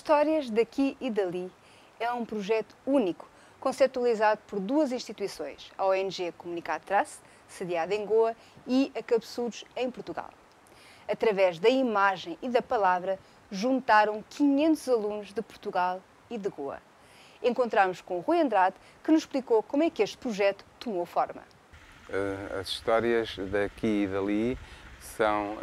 Histórias daqui e dali é um projeto único, conceptualizado por duas instituições, a ONG Comunicar Trace, sediada em Goa, e a Capsudos, em Portugal. Através da imagem e da palavra, juntaram 500 alunos de Portugal e de Goa. Encontramos com o Rui Andrade, que nos explicou como é que este projeto tomou forma. As histórias daqui e dali são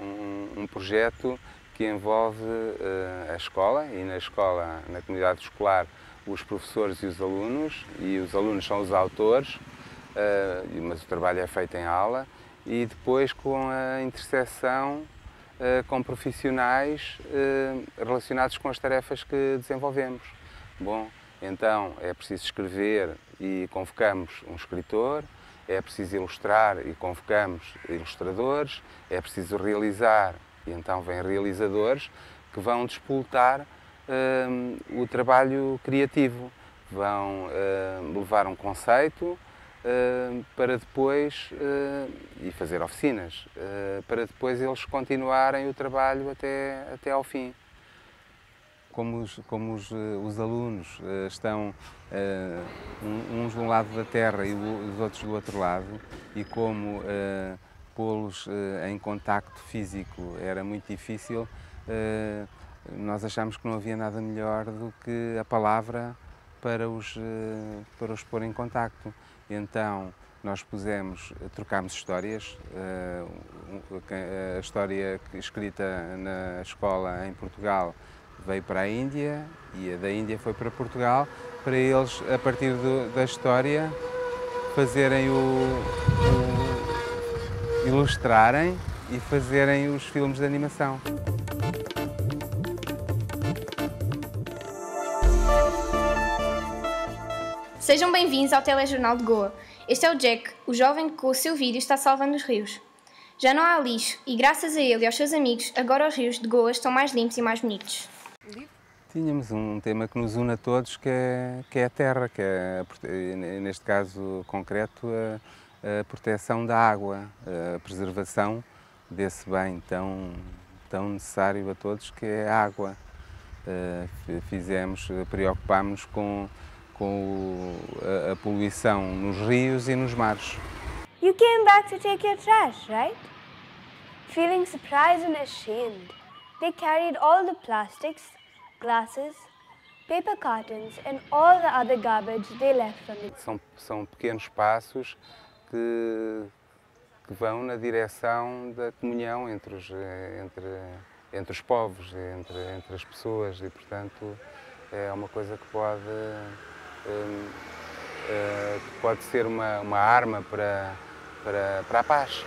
um, um projeto que envolve uh, a escola e na escola, na comunidade escolar, os professores e os alunos, e os alunos são os autores, uh, mas o trabalho é feito em aula, e depois com a interseção uh, com profissionais relacionados com as tarefas que desenvolvemos. Bom, então é preciso escrever e convocamos um escritor, é preciso ilustrar e convocamos ilustradores, é preciso realizar e então vêm realizadores que vão despoltar hum, o trabalho criativo, vão hum, levar um conceito hum, para depois, e fazer oficinas, para depois eles continuarem o trabalho até, até ao fim. Como os, como os, os alunos estão uns de um lado da terra e os outros do outro lado, e como pô-los uh, em contacto físico era muito difícil, uh, nós achamos que não havia nada melhor do que a palavra para os, uh, para os pôr em contacto. Então, nós pusemos, trocámos histórias, a história escrita na escola em Portugal veio para a Índia e a da Índia foi para Portugal, para eles, a partir do, da história, fazerem o, o ilustrarem e fazerem os filmes de animação. Sejam bem-vindos ao Telejornal de Goa. Este é o Jack, o jovem que com o seu vídeo está salvando os rios. Já não há lixo e, graças a ele e aos seus amigos, agora os rios de Goa estão mais limpos e mais bonitos. Tínhamos um tema que nos une a todos, que é, que é a terra, que é, neste caso concreto, a, a proteção da água, a preservação desse bem tão, tão necessário a todos que é a água. Eh, fizemos, preocupámos com, com a, a poluição nos rios e nos mares. You came back to take your trash, right? Feeling surprised and ashamed, they carried all the plastics, glasses, paper cartons and all the other garbage they left from the... São, são pequenos passos que, que vão na direção da comunhão entre os, entre, entre os povos, entre, entre as pessoas e, portanto, é uma coisa que pode, um, uh, pode ser uma, uma arma para, para, para a paz.